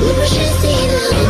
你不是技能。